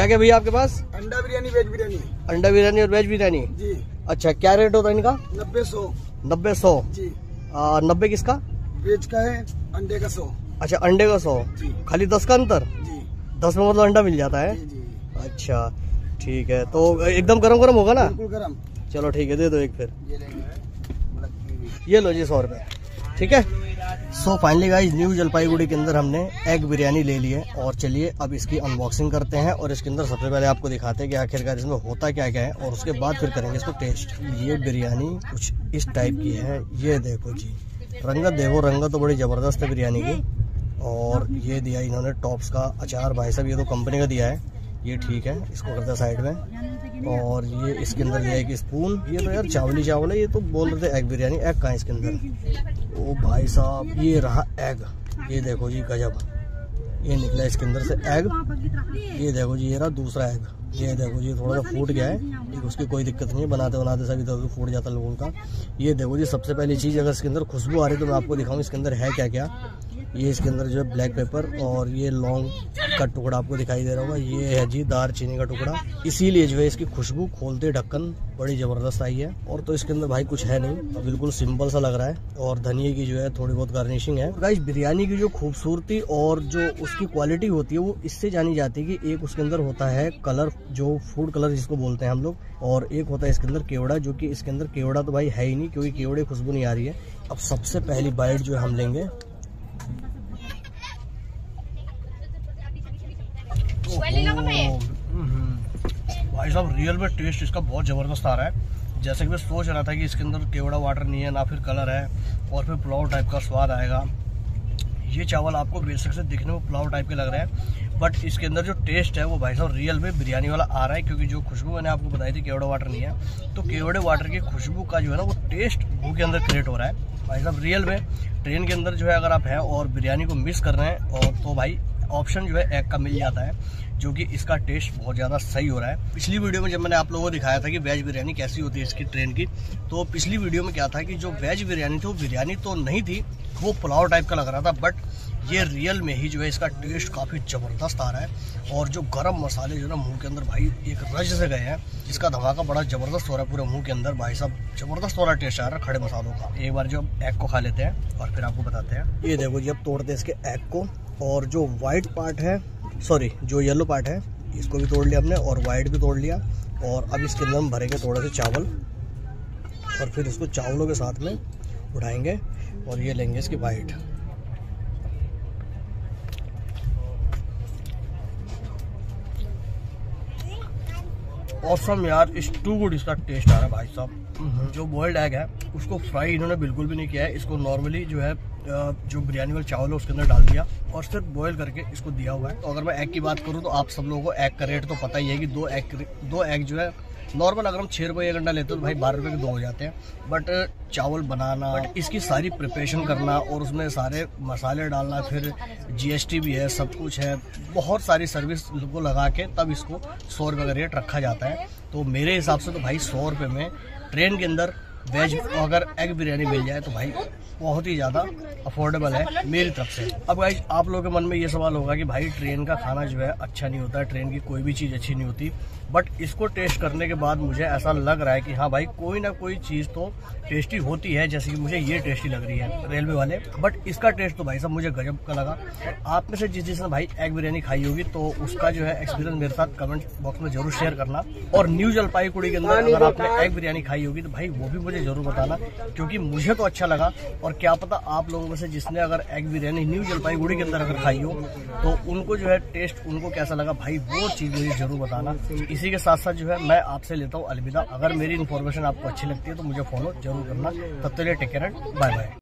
क्या क्या भैया आपके पास? अंडा बिरयानी वेज बिरयानी। अंडा बिरयानी और वेज बिरयानी? जी। अच्छा क्या रेट होता है इनका? नब्बे सौ। नब्बे सौ। जी। नब्बे किसका? वेज का है अंडे का सौ। अच्छा अंडे का सौ। खाली दस का अंतर? जी। दस में मतलब अंडा मिल जाता है? जी जी। अच्छा ठीक है तो एकदम गरम गरम होगा ना? गरम। चलो ठीक है दे दो एक फिर। ये लो जी सौ रुपये ठीक है? So finally guys new Jalpaiguri के अंदर हमने एग बिरयानी ले ली है। और चलिए, अब इसकी अनबॉक्सिंग करते हैं और इसके अंदर सबसे पहले आपको दिखाते हैं कि आखिरकार इसमें होता क्या क्या है और उसके बाद फिर करेंगे इसको टेस्ट ये बिरयानी कुछ इस टाइप की है। ये देखो जी, रंगत देखो, रंगत तो बड़ी ज़बरदस्त है बिरयानी की। और ये दिया इन्होंने टॉप्स का, अचार भाई साहब, ये तो कंपनी का दिया है। ये ठीक है, इसको करते साइड में। और ये इसके अंदर दिया एक स्पून ये तो यार चावली चावल है, ये तो बोल रहे थे एग बिरयानी एग कहाँ इसके अंदर? ओ भाई साहब, ये रहा एग ये देखो जी, गजब। ये निकला इसके अंदर से एग ये देखो जी, ये रहा दूसरा एग ये देखो जी, थोड़ा सा फूट गया है। उसकी कोई दिक्कत नहीं बनाते बनाते सभी तो फूट जाता लोगों का। ये देखो जी, सबसे पहली चीज़ अगर इसके अंदर खुशबू आ रही है तो मैं आपको दिखाऊँ इसके अंदर है क्या क्या ये इसके अंदर जो है ब्लैक पेपर और ये लौंग का टुकड़ा आपको दिखाई दे रहा होगा। ये है जी दार चीनी का टुकड़ा। इसीलिए जो है इसकी खुशबू खोलते ढक्कन बड़ी ज़बरदस्त आई है। और तो इसके अंदर भाई कुछ है नहीं। तो बिल्कुल सिंपल सा लग रहा है। और धनिए की जो है थोड़ी बहुत गार्निशिंग है। गाइस बिरयानी की जो खूबसूरती और जो उसकी क्वालिटी होती है, वो इससे जानी जाती है कि एक उसके अंदर होता है कलर जो फ़ूड कलर जिसको बोलते हैं हम लोग। और एक होता है इसके अंदर केवड़ा, जो कि इसके अंदर केवड़ा तो भाई है ही नहीं, क्योंकि केवड़े खुशबू नहीं आ रही है। अब सबसे पहली बाइट जो है हम लेंगे भाई साहब रियल में टेस्ट इसका बहुत ज़बरदस्त आ रहा है। जैसे कि मैं सोच रहा था कि इसके अंदर केवड़ा वाटर नहीं है, ना फिर कलर है, और फिर पुलाव टाइप का स्वाद आएगा। ये चावल आपको बेशक से दिखने में पुलाव टाइप के लग रहे हैं बट इसके अंदर जो टेस्ट है वो भाई साहब रियल में बिरयानी वाला आ रहा है, क्योंकि जो खुशबू मैंने आपको बताई थी, केवड़ा वाटर नहीं है तो केवड़े वाटर की खुशबू का जो है ना, वो टेस्ट मुँह के अंदर क्रिएट हो रहा है। भाई साहब रियल में ट्रेन के अंदर जो है अगर आप हैं और बिरयानी को मिस कर रहे हैं, और तो भाई ऑप्शन जो है एग का मिल जाता है। जो कि इसका टेस्ट बहुत ज़्यादा सही हो रहा है। पिछली वीडियो में जब मैंने आप लोगों को दिखाया था कि वेज बिरयानी कैसी होती है इसकी ट्रेन की तो पिछली वीडियो में क्या था कि जो वेज बिरयानी थी, वो बिरयानी तो नहीं थी, वो पुलाव टाइप का लग रहा था बट ये रियल में ही जो है इसका टेस्ट काफ़ी ज़बरदस्त आ रहा है। और जो गरम मसाले जो ना मुँह के अंदर भाई एक रज से गए हैं, जिसका धमाका बड़ा ज़बरदस्त हो रहा है पूरे मुँह के अंदर। भाई साहब, ज़बरदस्त हो रहा टेस्ट आ रहा है खड़े मसालों का। एक बार जो एग को खा लेते हैं और फिर आपको बताते हैं। ये देखो जी, अब तोड़ते हैं इसके एग को। और जो वाइट पार्ट है सॉरी जो येलो पार्ट है इसको भी तोड़ लिया हमने और वाइट भी तोड़ लिया और अब इसके अंदर हम भरेंगे थोड़े से चावल और फिर इसको चावलों के साथ में उठाएँगे और ये लेंगे इसकी वाइट औसम यार इस टू गुड इसका टेस्ट आ रहा है भाई साहब। जो बॉयल्ड एग है उसको फ्राई इन्होंने बिल्कुल भी नहीं किया है। इसको नॉर्मली जो है जो बिरयानी वाला चावल है उसके अंदर डाल दिया और सिर्फ़ बॉयल करके इसको दिया हुआ है। तो अगर मैं एग की बात करूँ तो आप सब लोगों को एग का रेट तो पता ही है कि दो एग दो एग जो है नॉर्मल अगर हम छः रुपये एक घंटा लेते हो तो भाई बारह रुपये के दो हो जाते हैं। बट चावल बनाना बट इसकी सारी प्रिपरेशन करना और उसमें सारे मसाले डालना फिर जीएसटी भी है सब कुछ है बहुत सारी सर्विस को लगा के तब इसको सौ रुपये का रेट रखा जाता है। तो मेरे हिसाब से तो भाई सौ रुपये में ट्रेन के अंदर वेज अगर एग बिरयानी मिल जाए तो भाई बहुत ही ज़्यादा अफोर्डेबल है मेरी तरफ़ से। अब भाई आप लोगों के मन में ये सवाल होगा कि भाई ट्रेन का खाना जो है अच्छा नहीं होता ट्रेन की कोई भी चीज़ अच्छी नहीं होती। बट इसको टेस्ट करने के बाद मुझे ऐसा लग रहा है कि हाँ भाई कोई ना कोई चीज़ तो टेस्टी होती है जैसे कि मुझे ये टेस्टी लग रही है रेलवे वाले। बट इसका टेस्ट तो भाई साहब मुझे गजब का लगा। आप में से जिस जिसने भाई एग बिरयानी खाई होगी तो उसका जो है एक्सपीरियंस मेरे साथ कमेंट बॉक्स में ज़रूर शेयर करना। और न्यू जलपाईगुड़ी के अंदर अगर आपने एग बिरयानी खाई होगी तो भाई वो भी मुझे ज़रूर बताना, क्योंकि मुझे तो अच्छा लगा। और क्या पता आप लोगों में से जिसने अगर एग बिरयानी न्यू जलपाईगुड़ी के अंदर अगर खाई हो तो उनको जो है टेस्ट उनको कैसा लगा? भाई, वो चीज़ मुझे ज़रूर बताना। इसी के साथ साथ जो है, मैं आपसे लेता हूँ अलविदा। अगर मेरी इन्फॉर्मेशन आपको अच्छी लगती है तो मुझे फॉलो ज़रूर करना। तब तक टेक केयर बाय बाय